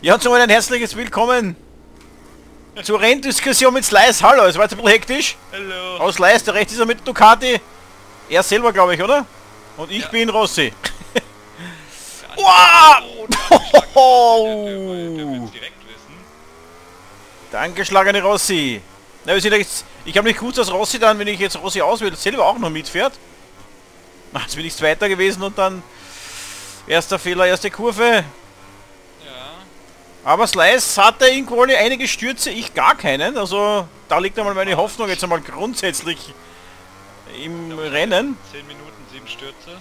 Ja, und somit ein herzliches Willkommen zur Renndiskussion mit Slice. Hallo, es war jetzt ein bisschen hektisch. Hallo. Aus Slice, der rechts ist er mit Ducati. Er selber, glaube ich, oder? Und ich Ja. bin Rossi. Wow! Oh. Der, angeschlagene Rossi. Na, wir sind jetzt, ich habe nicht gewusst, dass Rossi dann, wenn ich jetzt Rossi auswähle, selber auch noch mitfährt. Na, jetzt bin ich Zweiter gewesen und dann erster Fehler, erste Kurve. Aber Slice hatte in Quali einige Stürze, ich gar keinen. Also da liegt einmal meine Hoffnung jetzt einmal grundsätzlich im Rennen. 10 Minuten, 7 Stürze.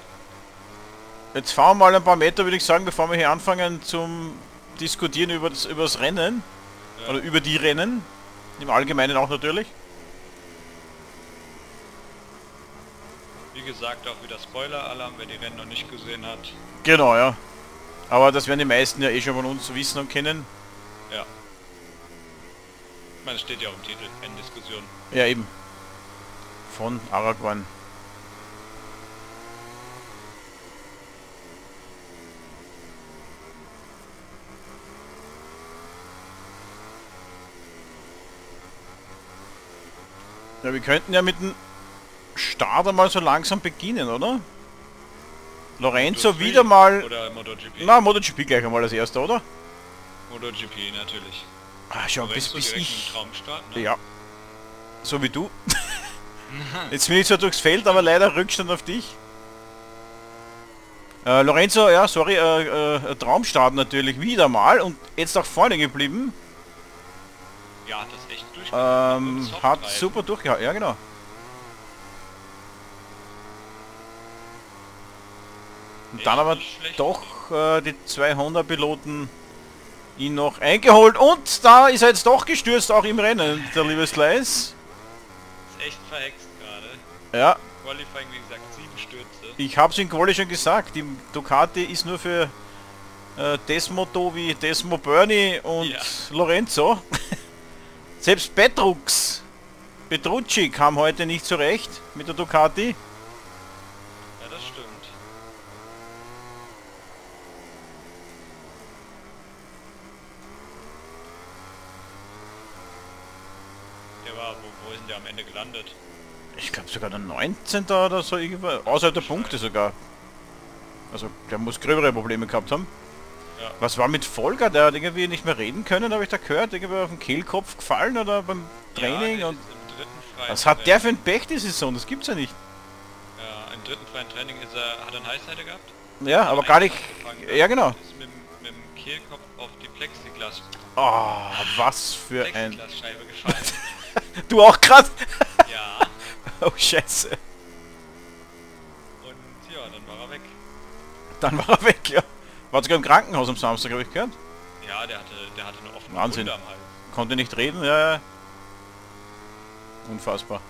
Jetzt fahren wir mal ein paar Meter, würde ich sagen, bevor wir hier anfangen zum Diskutieren über das, über das Rennen. Ja. Oder über die Rennen. Im Allgemeinen auch natürlich. Wie gesagt, auch wieder Spoiler-Alarm, wer die Rennen noch nicht gesehen hat. Genau, ja. Aber das werden die meisten ja eh schon von uns wissen und kennen. Ja. Ich meine, es steht ja auch im Titel, Renndiskussion. Ja, eben. Von Aragorn. Ja, wir könnten ja mit dem Start einmal so langsam beginnen, oder? Lorenzo Moto3 wieder mal... Oder MotoGP. Na, MotoGP gleich einmal als erster, oder? MotoGP natürlich. Ah, schau, bis, bis ich... ne? Ja. So wie du. Jetzt bin ich zwar durchs Feld, aber leider Rückstand auf dich. Äh, Lorenzo, ja, sorry, äh, äh, Traumstart natürlich wieder mal und jetzt auch vorne geblieben. Ja, hat das echt durchgehalten. Ähm, hat super durchgehalten, ja genau. Und dann aber doch äh, die 200 Piloten ihn noch eingeholt und da ist er jetzt doch gestürzt, auch im Rennen, der liebe Slice. Ist echt verhext gerade. Ja, Qualifying, wie gesagt, 7 Stürze. Ich habe es in Quali schon gesagt, die Ducati ist nur für äh, Desmo Dovi, Desmo Bernie und Ja. Lorenzo. Selbst Petrux, Petrucci kam heute nicht zurecht mit der Ducati. Ja, das stimmt. Der war, wo, wo ist denn der am Ende gelandet? Ich glaube sogar der 19. oder so irgendwo, außerhalb der Punkte sogar. Also der muss gröbere Probleme gehabt haben. Ja. Was war mit Volker? Der hat irgendwie nicht mehr reden können, habe ich da gehört. Irgendwie auf den Kehlkopf gefallen oder beim Training. ja, und was hat der für ein Pech die Saison? Das gibt's ja nicht. Ja, im dritten freien Training ist er, hat er einen Highsider gehabt? Ja, aber gar nicht. Ja, genau. Ist mit, mit dem Kehlkopf auf die Plexiglas, Oh, was für ein... Plexiglasscheibe gefallen. Du auch grad? ja, Oh, scheiße. und ja, dann war er weg. Dann war er weg, ja. War sogar im Krankenhaus am Samstag, habe ich gehört. Ja, der hatte, der hatte eine offene Wahnsinn. Wunde am Hals. Konnte nicht reden, ja. ja. Unfassbar.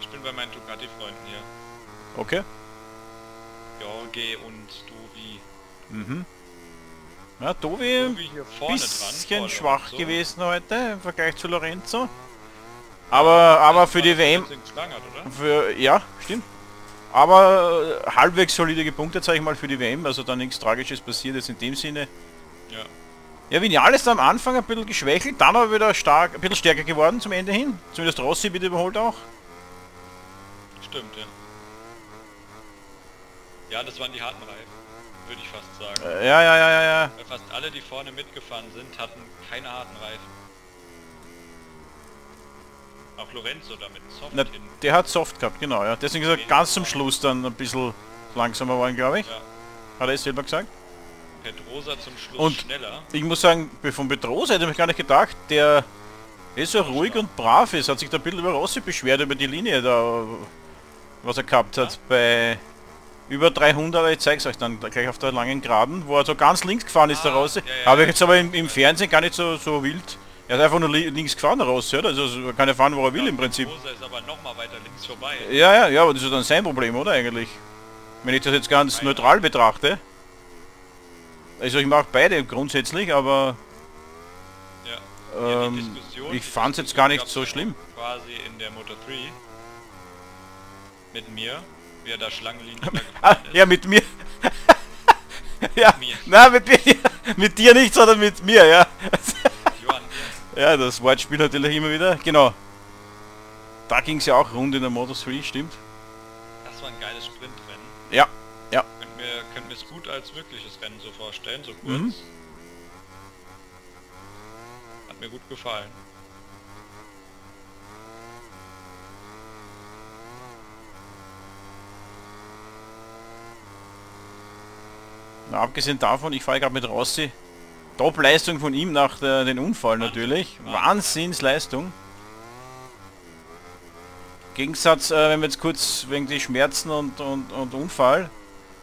Ich bin bei meinen Ducati-Freunden hier. Okay. Jorge und Dovi. Mhm. Ja, Tobi Dovi hier vorne dran. bisschen vor schwach Lorenzo. gewesen heute im Vergleich zu Lorenzo. Aber, aber für die WM, 14 geschlagert, oder? für, ja, stimmt. Aber äh, halbwegs solide gepunktet, sage ich mal, für die WM. Also da nichts Tragisches passiert jetzt in dem Sinne. Ja. Ja, Vinales ist am Anfang ein bisschen geschwächelt, dann aber wieder stark, ein bisschen stärker geworden zum Ende hin. Zumindest Rossi wieder überholt auch. Stimmt, ja. Ja, das waren die harten Reifen, würde ich fast sagen. Äh, ja, ja, ja, ja, ja. Weil fast alle, die vorne mitgefahren sind, hatten keine harten Reifen. Auch Lorenzo damit Soft Na, hin. der hat Soft gehabt, genau, ja. Deswegen ist er ganz zum Schluss dann ein bisschen langsamer geworden, glaube ich. Ja. Hat er es selber gesagt. Pedrosa zum Schluss Und- schneller. Ich muss sagen, von Petrose hätte ich gar nicht gedacht, der ist so ruhig und brav ist, hat sich da ein bisschen über Rossi beschwert, über die Linie da, was er gehabt hat bei über 300, ich zeig's euch dann gleich auf der langen Geraden, wo er so ganz links gefahren ist, der Ah, Rossi. ja, ja. Habe ich jetzt aber im, im Fernsehen gar nicht so, so wild. Er ist einfach nur li links gefahren, Rossi, oder? Also er kann ja fahren, wo er will im Prinzip. Pedrosa ist aber noch mal weiter links vorbei. Ja, ja, ja, aber das ist dann sein Problem, oder eigentlich? Wenn ich das jetzt ganz neutral betrachte. Also ich mag beide grundsätzlich, aber Ja. Ja, ähm, ich die fand's jetzt gar nicht so ja schlimm. Quasi in der Moto 3 mit mir, wie er da Schlangenlinien da Ah, ja, mit mir. Ja, Mir. nein, mit mir, mit dir nicht, sondern mit mir, ja. Ja, das Wortspiel natürlich immer wieder. Genau. Da ging es ja auch rund in der Moto 3, stimmt. Das war ein geiles Sprintrennen. Ja, ja. Könnt mir, könnt mir es gut als wirkliches Rennen so vorstellen, so kurz. Mhm. Hat mir gut gefallen. Na, abgesehen davon, ich fahre gerade mit Rossi. Top-Leistung von ihm nach der, den Unfall natürlich. Wahnsinn. Wahnsinnsleistung. Gegensatz, äh, wenn wir jetzt kurz wegen die Schmerzen und, und, und Unfall.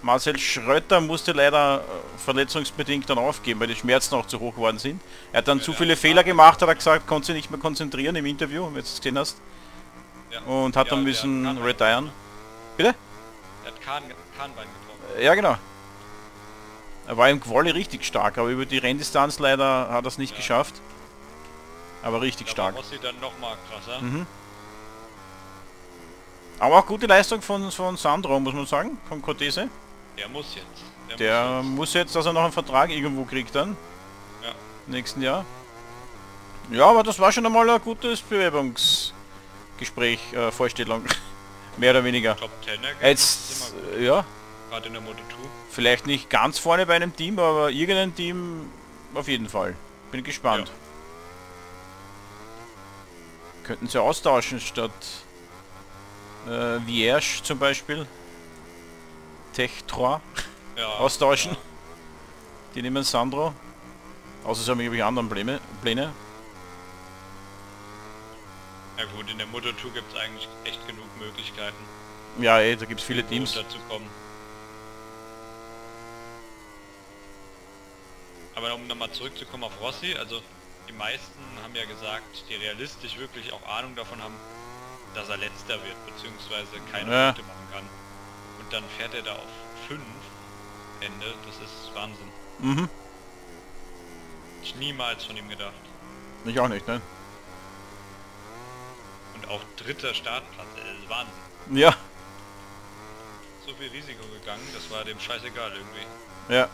Marcel Schröter musste leider äh, verletzungsbedingt dann aufgeben, weil die Schmerzen auch zu hoch geworden sind. Er hat dann Ja, zu viele Fehler gemacht, hat er gesagt, konnte sich nicht mehr konzentrieren im Interview, wenn du es gesehen hast. Ja. Und hat dann müssen retiren. Bitte? Er hat Kahn, Kahnbein getroffen. Ja, genau. Er war im Quali richtig stark, aber über die Renndistanz leider hat er es nicht Ja. geschafft. Aber richtig Da stark. Rossi dann noch mal krasser. Mhm. Aber auch gute Leistung von, von Sandro, muss man sagen, von Cortese. Der muss jetzt. Der, Der muss jetzt. muss jetzt, dass er noch einen Vertrag irgendwo kriegt dann, Ja. nächsten Jahr. Ja, aber das war schon einmal ein gutes Bewerbungsgespräch, äh, Vorstellung. Mehr oder weniger. Top 10 Jetzt, immer gut. äh, ja, Gerade in der Moto 2. vielleicht nicht ganz vorne bei einem Team, aber irgendein Team auf jeden Fall. Bin gespannt. Ja. Könnten sie austauschen statt äh, Vierge zum Beispiel. Tech 3 Ja, austauschen. Ja. Die nehmen Sandro. Außer sie haben irgendwelche anderen Pläne. Pläne. ja gut, in der Moto 2 gibt es eigentlich echt genug Möglichkeiten, Ja, ey, da gibt es viele Teams. unterzukommen. Aber um nochmal zurückzukommen auf Rossi, also die meisten haben ja gesagt, die realistisch wirklich auch Ahnung davon haben, dass er letzter wird, beziehungsweise keine Ja. Punkte machen kann. Und dann fährt er da auf 5 Ende, das ist Wahnsinn. Mhm. Ich niemals von ihm gedacht. Ich auch nicht, ne? Und auch dritter Startplatz, ist Wahnsinn. Ja, So viel Risiko gegangen, das war dem scheißegal irgendwie. ja.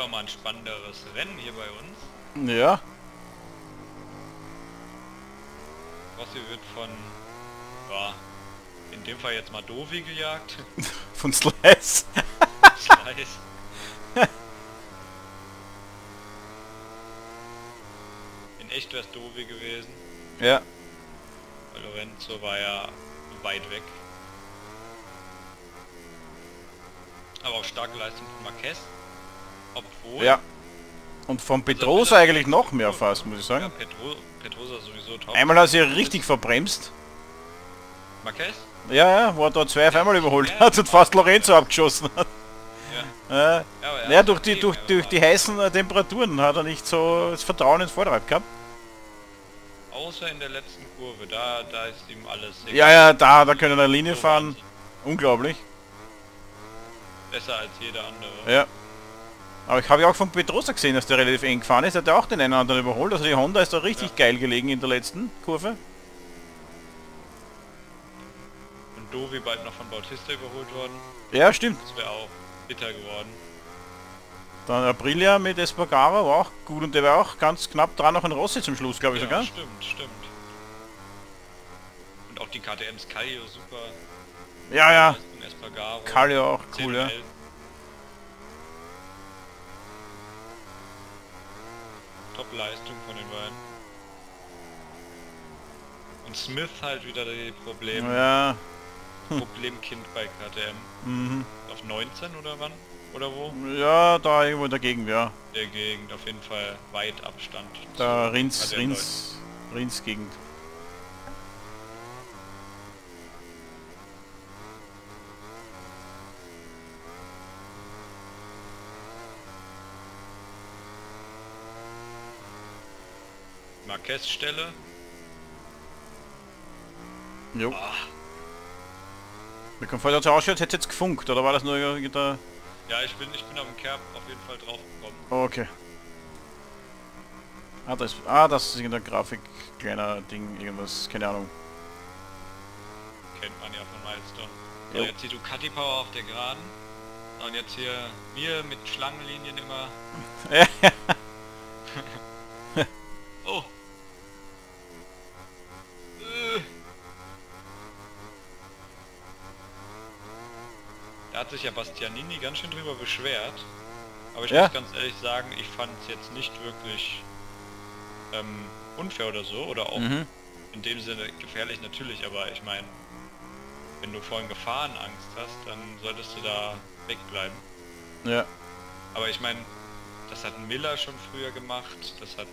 Heute auch mal ein spannenderes Rennen hier bei uns. Ja. Rossi wird von, ja, in dem Fall jetzt mal Dovi gejagt. Von Slice. Slice. In echt wäre es Dovi gewesen, Ja. weil Lorenzo war ja weit weg. Aber auch starke Leistung von Marquez. Obwohl... Ja. Und von Petrosa eigentlich noch mehr fast, muss ich Ja, sagen. Petro, Petrosa sowieso top. Einmal hat sie richtig verbremst. Marquez? Ja, ja, wo er da zwei auf einmal überholt hat und fast Lorenzo abgeschossen hat. Ja. Äh, Ja, er ja, durch die, durch, er durch die heißen äh, Temperaturen hat er nicht so das Vertrauen ins Vorderrad gehabt. Außer in der letzten Kurve, da, da ist ihm alles egal. Ja, ja, da, da können eine Linie fahren. Unglaublich. Besser als jeder andere. Ja. Aber ich habe ja auch von Petrosa gesehen, dass der relativ eng gefahren ist. Er hat ja auch den einen oder anderen überholt. Also die Honda ist da richtig Ja. geil gelegen in der letzten Kurve. Und Dovi bald noch von Bautista überholt worden. Ja, stimmt. Das wäre auch bitter geworden. Dann Aprilia mit Espargaro war auch gut und der war auch ganz knapp dran noch ein Rossi zum Schluss, glaube ich Ja, sogar. stimmt, stimmt. Und auch die KTM Scalio super. Ja, ja. Espargaro. Auch cool, ja. 10 Top-Leistung von den beiden. Und Smith halt wieder die Problem, Ja. Problemkind bei KTM. Mhm. Auf 19 oder wann? Oder wo? Ja, da irgendwo dagegen, ja. Der Gegend auf jeden Fall weit Abstand. Da Rins, KTM Rins, Rins Gegend. Marquez-Stelle. Jo. Ah, Mir kommt vorher so ausschaut, hätte jetzt gefunkt, oder war das nur irgendein... ja, ich bin, ich bin auf dem Kerb auf jeden Fall drauf gekommen. Oh, okay. Ah, das, ah, das ist irgendein Grafik, kleiner Ding, irgendwas, keine Ahnung. Kennt man ja von Milestone. So, Jo. jetzt die Ducati Power auf der Geraden. Und jetzt hier wir mit Schlangenlinien immer. oh. Äh. Da hat sich ja Bastianini ganz schön drüber beschwert. Aber ich Ja. muss ganz ehrlich sagen, ich fand es jetzt nicht wirklich ähm, unfair oder so. Oder auch mhm. in dem Sinne gefährlich natürlich, aber ich meine, wenn du vor einem Gefahrenangst hast, dann solltest du da wegbleiben. Ja. Aber ich meine, das hat Miller schon früher gemacht, das hat...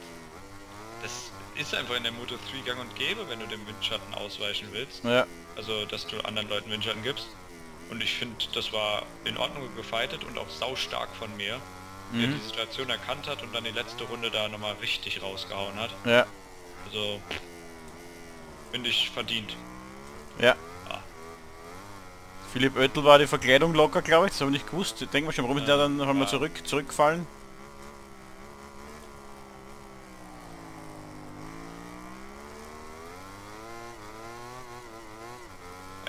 Das ist einfach in der Moto 3 gang und gäbe, wenn du dem Windschatten ausweichen willst. Ja. Also, dass du anderen Leuten Windschatten gibst. Und ich finde, das war in Ordnung gefightet und auch saustark von mir, Mhm. die Situation erkannt hat und dann die letzte Runde da nochmal richtig rausgehauen hat. Ja. Also, finde ich verdient. Ja. Ah. Philipp Oettel war die Verkleidung locker, glaube ich. Das habe ich nicht gewusst. Ich denke mal schon, warum ist der dann noch einmal Ja. zurück, zurückgefallen?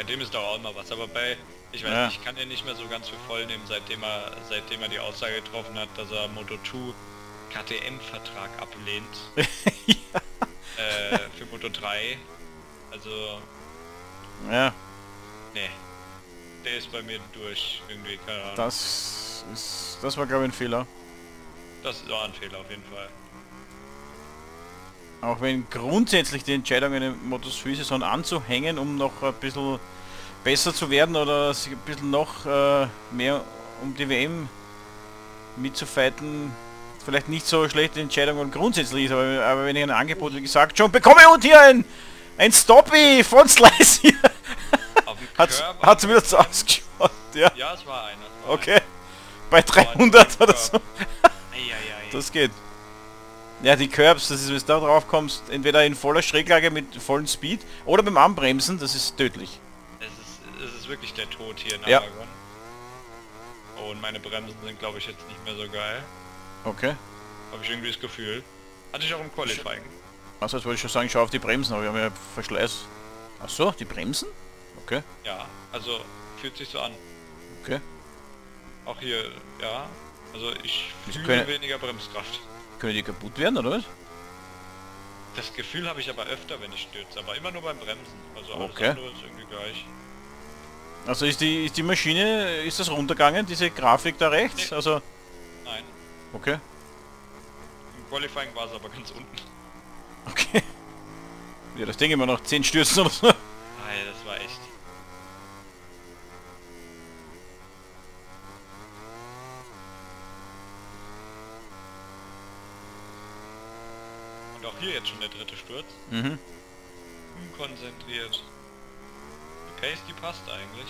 Dem ist doch auch immer was, aber bei, ich weiß Ja. nicht, ich kann den nicht mehr so ganz für voll nehmen, seitdem er, seitdem er die Aussage getroffen hat, dass er Moto2 KTM-Vertrag ablehnt ja. äh, für Moto 3. Also, Ja, nee, der ist bei mir durch irgendwie, keine Ahnung. das ist... Das war, glaube ich, ein Fehler. Das war ein Fehler auf jeden Fall. Auch wenn grundsätzlich die Entscheidung, eine Motos3-Saison anzuhängen, um noch ein bisschen besser zu werden oder sich ein bisschen noch äh, mehr um die WM mitzufighten, vielleicht nicht so schlechte Entscheidung und grundsätzlich ist, aber, aber wenn ich ein Angebot, wie gesagt, schon bekomme und hier ein, ein Stoppy von Slice hier, hat's wieder so ausgeschaut, ja, Ja, es war einer. war okay, bei 300 oder so, einer. Das geht. Ja, die Curbs, das ist, wenn du da drauf kommst, entweder in voller Schräglage mit vollem Speed oder beim Anbremsen, das ist tödlich. Ist, wirklich der Tod hier in Ja. Aragon. Und meine Bremsen sind glaube ich jetzt nicht mehr so geil. Okay. Habe ich irgendwie das Gefühl. Hatte ich auch im Qualifying. Also jetzt wollte ich schon sagen, schau auf die Bremsen, aber wir haben ja Verschleiß. Ach so, die Bremsen? Okay, Ja, also fühlt sich so an. okay. Auch hier, ja. Also ich fühle können- weniger Bremskraft. Können die kaputt werden, oder was? Das Gefühl habe ich aber öfter, wenn ich stürze, aber immer nur beim Bremsen. Also alles Okay. andere ist irgendwie gleich. Also ist die, ist die Maschine, ist das runtergegangen, diese Grafik da rechts? Nee. Also, Nein, okay. im Qualifying war es aber ganz unten. Okay. Ja, das denke ich mal noch 10 Stürzen oder so. Nein, das war echt. Und auch hier jetzt schon der dritte Sturz. Mhm. Unkonzentriert. Pace, die passt eigentlich.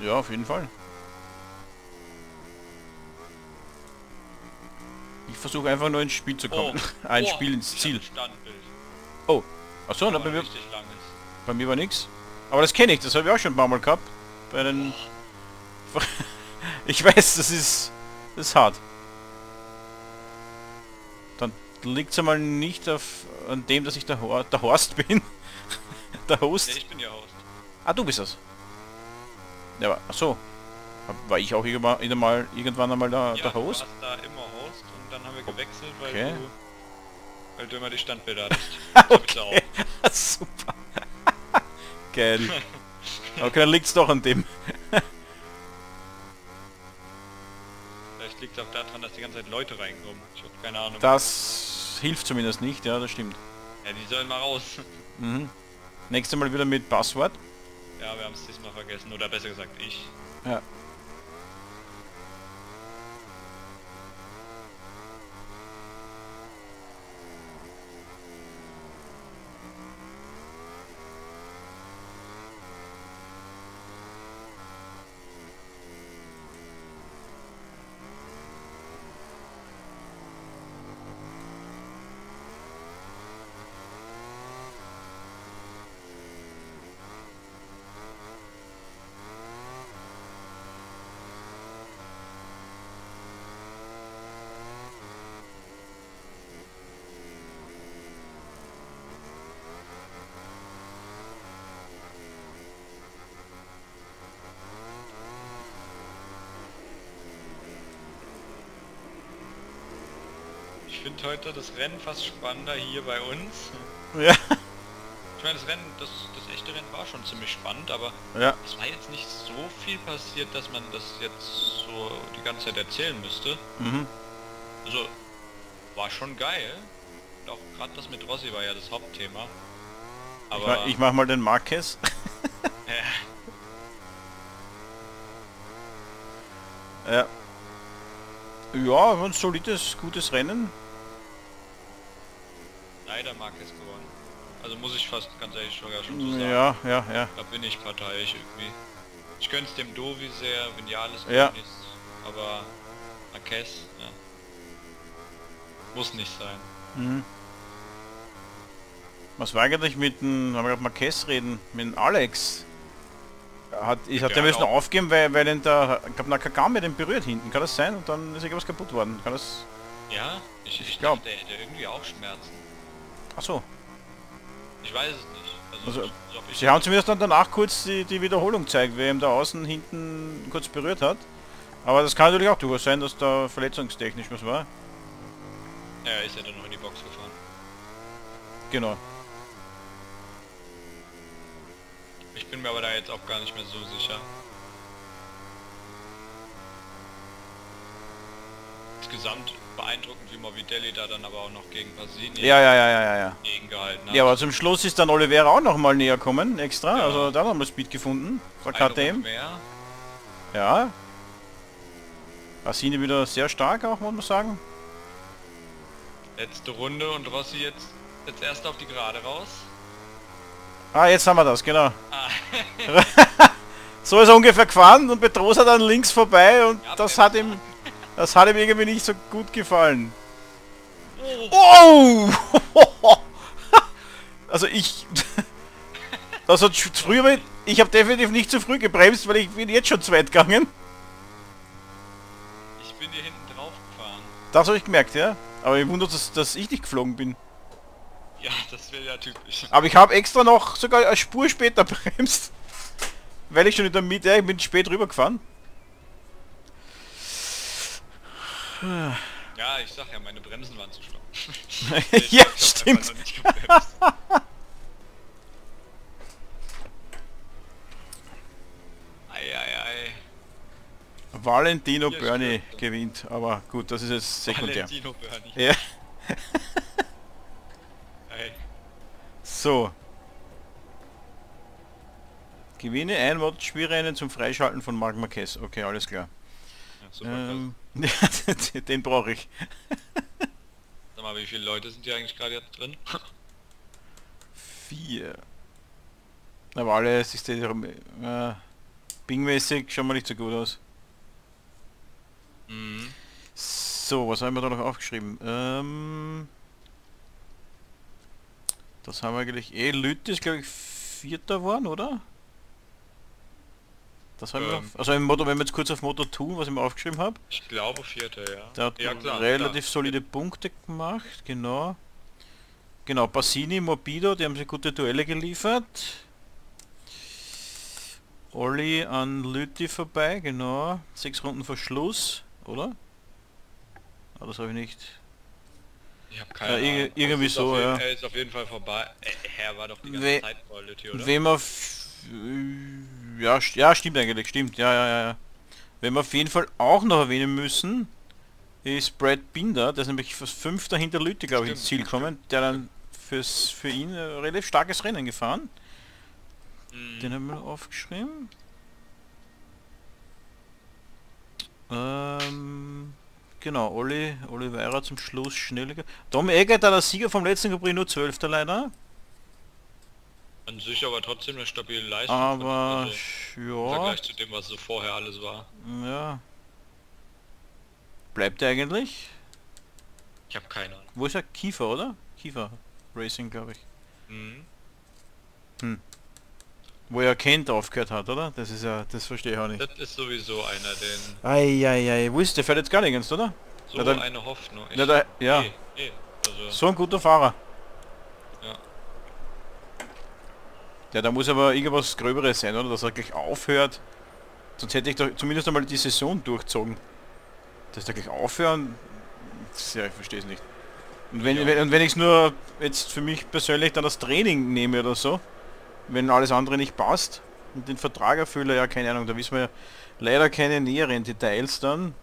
Ja, auf jeden Fall. Ich versuche einfach nur ins Spiel zu kommen. Ein Oh, Spiel ins Ziel. Standbild. Oh. Achso, na, aber bei mir, bei mir war nichts. Aber das kenne ich, das habe ich auch schon ein paar Mal gehabt. Bei den... Ich weiß, das ist... Das ist hart. Dann liegt es einmal nicht auf, an dem, dass ich der, Hor der Horst bin. der Ja, Host. ich bin ja Host. Ah, du bist das. Ja, aber, achso. War ich auch irgendwann, einmal- irgendwann einmal der, ja, der du Host? warst da immer Host und dann haben wir gewechselt, weil Okay. du weil du immer die Standbilder hattest. Ich okay. Super. Geil. Okay, dann liegt's doch an dem. Vielleicht liegt es auch daran, dass die ganze Zeit Leute reinkommen. Ich habe keine Ahnung. Das hilft zumindest nicht, ja, das stimmt. Ja, die sollen mal raus. Mhm. Nächstes Mal wieder mit Passwort. Ja, wir haben es diesmal vergessen. Oder besser gesagt, ich. Ja. Finde heute das Rennen fast spannender hier bei uns. Ja. Ich meine, das Rennen, das, das echte Rennen war schon ziemlich spannend, aber Ja. es war jetzt nicht so viel passiert, dass man das jetzt so die ganze Zeit erzählen müsste. Mhm. Also, war schon geil. Und auch gerade das mit Rossi war ja das Hauptthema. Ich, Aber mach, ich mach mal den Marquez. Ja. Ja, ein solides, gutes Rennen. Leider Marquez gewonnen. Also muss ich fast ganz ehrlich sogar schon so sagen. Ja, ja, ja. Da bin ich parteiisch irgendwie. Ich gönn's dem Dovi sehr, Vinales Ja. gönn ich's, aber Marquez, ja. Muss nicht sein. Mhm. Was war eigentlich mit dem, haben wir gerade Marquez reden, mit dem Alex? Hat, ich hat Der der müssen auch- aufgeben, weil, weil den da, ich glaube Nakagami den berührt hinten, kann das sein? Und dann ist irgendwas kaputt worden. Kann das... Ja, ich, ich, glaub. glaub, der hätte irgendwie auch Schmerzen. Ach so. Ich weiß es nicht. Also, Also, ich Sie haben zumindest dann danach kurz die, die Wiederholung gezeigt, wer ihm da außen hinten kurz berührt hat. Aber das kann natürlich auch durchaus sein, dass da verletzungstechnisch was war. ja, er ist ja dann noch in die Box gefahren. Genau. Ich bin mir aber da jetzt auch gar nicht mehr so sicher. Insgesamt beeindruckend, wie Morbidelli da dann aber auch noch gegen Pasini Ja, ja, ja, ja, ja, ja. gegengehalten hat. Ja, aber zum Schluss ist dann Oliveira auch noch mal näher gekommen, extra. Ja. Also da haben wir Speed gefunden. Runde KTM. Ja. Bassini wieder sehr stark auch, muss man sagen. Letzte Runde und Rossi jetzt, jetzt erst auf die Gerade raus. Ah, jetzt haben wir das, genau. Ah, So ist er ungefähr gefahren und Petrosa dann links vorbei und Ja, das hat ihm das hat ihm irgendwie nicht so gut gefallen. Oh! Also ich also früher ich habe definitiv nicht zu früh gebremst, weil ich bin jetzt schon zu weit gegangen. ich bin hier hinten drauf gefahren. Das habe ich gemerkt, ja. Aber ich wundert, dass, dass ich nicht geflogen bin. Ja, das wäre ja typisch. Aber ich habe extra noch sogar eine Spur später bremst. Weil ich schon in der Mitte, ich bin spät rübergefahren. Ja, ich sag ja, meine Bremsen waren zu schlau. ja, hab stimmt. Eieiei. Valentino Ja, Bernie gewinnt, aber gut, das ist jetzt sekundär. Valentino Berni. Ja, Ey, so. Gewinne ein Mod-Spielrennen zum Freischalten von Marc Marquez. Okay, alles klar. ja, super Ähm, den brauche ich. Sag mal, wie viele Leute sind hier eigentlich gerade jetzt drin? Vier. Aber alles ist der äh, Bing-mäßig schauen wir nicht so gut aus. Mhm. So, was haben wir da noch aufgeschrieben? Ähm, das haben wir eigentlich eh. Lütte ist glaube ich Vierter geworden, oder? Das haben wir Ähm. noch, also im Moto, wenn wir jetzt kurz auf Moto tun, was ich mir aufgeschrieben habe. Ich glaube Vierter, ja. Der hat ja, klar, relativ klar. solide Punkte gemacht, genau. Genau, Bassini, Morbido, die haben sich gute Duelle geliefert. Olli an Lütti vorbei, genau. Sechs Runden vor Schluss, oder? Ah, das habe ich nicht. Ich habe keine Ja, Ahnung. irgendwie so, auf ja. Er ist auf jeden Fall vorbei. Äh, er war doch die ganze We- Zeit vor Lütti, oder? Wem auf... Ja, ja, stimmt eigentlich, stimmt. Ja, ja, ja. Wenn wir auf jeden Fall auch noch erwähnen müssen, ist Brad Binder, der ist nämlich fast fünfter hinter Lütti, glaube ich, ins Ziel gekommen, der dann fürs, für ihn ein relativ starkes Rennen gefahren. Mhm. Den haben wir aufgeschrieben. Ähm, genau, Olli, Oliveira zum Schluss schneller. Tom Egger, da der Sieger vom letzten Grand Prix nur 12. leider. An sich aber trotzdem eine stabile Leistung. Aber also, Im ja, Vergleich zu dem, was so vorher alles war. ja. Bleibt er eigentlich? Ich habe keine Ahnung. Wo ist er? Kiefer, oder? Kiefer Racing, glaube ich. Mhm. Wo er Kent aufgehört hat, oder? Das ist ja, das verstehe ich auch nicht. Das ist sowieso einer, den Eieiei, wo ist der? Fährt jetzt gar nirgends, oder? so Ja, dann- eine Hoffnung. Ja, da, ja. Nee, nee. Also, So ein guter Fahrer. Ja. Ja, da muss aber irgendwas Gröberes sein, oder? Dass er gleich aufhört. Sonst hätte ich doch zumindest einmal die Saison durchzogen. Dass der gleich aufhören... Ja, ich verstehe es nicht. Und wenn, Ja. wenn, und wenn ich es nur jetzt für mich persönlich dann das Training nehme oder so, wenn alles andere nicht passt und den Vertrag erfülle, ja keine Ahnung, da wissen wir ja leider keine näheren Details dann.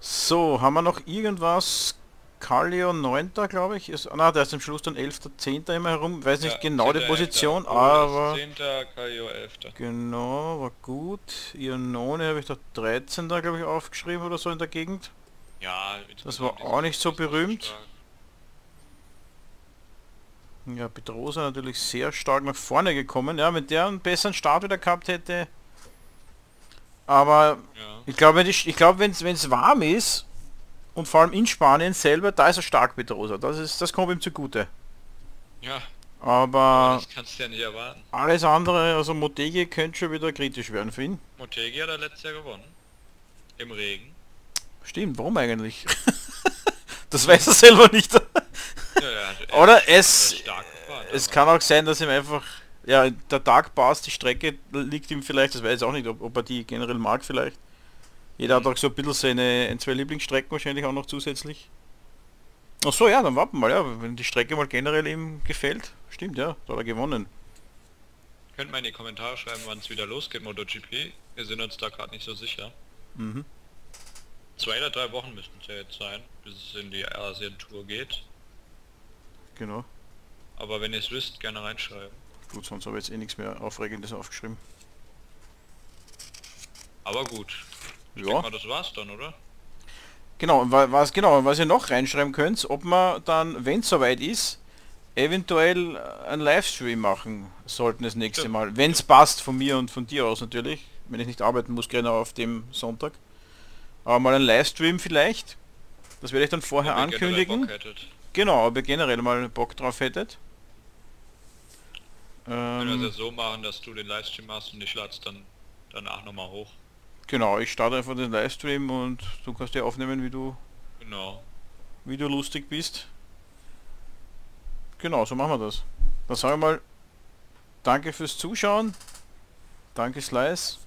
So, haben wir noch irgendwas? Calio 9. glaube ich. Ist, na, der ist am Schluss dann 11.10. immer herum. Weiß nicht Ja, genau die 10., Position, 11.. aber... 10. Kajo 11. Genau, war gut. Ionone habe ich da 13. glaube ich aufgeschrieben oder so in der Gegend. Ja, Das war auch nicht so berühmt. stark. Ja, Petrosa natürlich sehr stark nach vorne gekommen. Ja, mit der einen besseren Start wieder gehabt hätte. Aber Ja. ich glaube, ich glaube, wenn es warm ist und vor allem in Spanien selber, da ist er stark Petrosa. Das ist, das kommt ihm zugute. Ja, Aber das kannst du ja nicht erwarten. alles andere, also Motegi könnte schon wieder kritisch werden für ihn. Motegi hat er letztes Jahr gewonnen. Im Regen. Stimmt, warum eigentlich? das weiß er selber nicht. Ja, er Oder es, es kann auch sein, dass ihm einfach, ja, der Tag passt, die Strecke liegt ihm vielleicht, das weiß ich auch nicht, ob, ob er die generell mag vielleicht. Jeder hat auch so ein bisschen seine ein, zwei Lieblingsstrecken wahrscheinlich auch noch zusätzlich. Ach so, ja, dann warten wir mal, ja, wenn die Strecke mal generell ihm gefällt. Stimmt, ja, da hat er gewonnen. Könnt mal in die Kommentare schreiben, wann es wieder losgeht, MotoGP. Wir sind uns da gerade nicht so sicher. Mhm. Zwei oder drei Wochen müssten es ja jetzt sein, bis es in die Asien-Tour geht. Genau. Aber wenn ihr es wisst, gerne reinschreiben. Gut, sonst habe ich jetzt eh nichts mehr Aufregendes aufgeschrieben. Aber gut. Ich Ja. mal, das war's dann, oder? Genau, was genau, was ihr noch reinschreiben könnt, ob man dann, wenn es soweit ist, eventuell äh, einen Livestream machen sollten das nächste Ja. Mal. Wenn es passt, von mir und von dir aus natürlich. Wenn ich nicht arbeiten muss, gerne auf dem Sonntag. Aber mal ein Livestream vielleicht. Das werde ich dann vorher generell ankündigen. Genau, ob ihr generell mal Bock drauf hättet. Wenn wir Ähm, es ja so machen, dass du den Livestream machst und ich lade es dann danach nochmal hoch. Genau, ich starte einfach den Livestream und du kannst ja aufnehmen, wie du Genau. wie du lustig bist. Genau, so machen wir das. Dann sage ich mal, danke fürs Zuschauen. Danke Slice.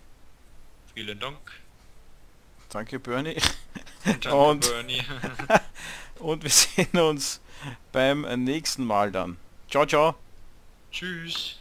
Vielen Dank. Danke Bernie. Danke, Und- Bernie. Und wir sehen uns beim nächsten Mal dann. Ciao, ciao. Tschüss.